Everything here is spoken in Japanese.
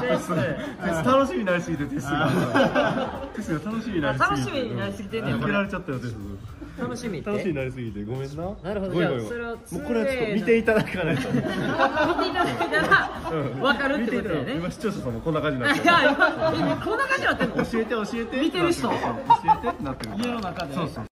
テス楽しみになりすぎてテストが。テストが楽しみになりすぎて。楽しみになりすぎてねこれ。けられちゃったよテスト。楽しみって。楽しみになりすぎてごめんな。なるほどじゃあそれをもうこれはちょっと見ていただかないと。見ていただいたらわ分かるってことだよね。今視聴者さんもこんな感じになってる。いや今こんな感じになってんの教えて教えて見てる。人教えてってなってる。家の中で。そうそう。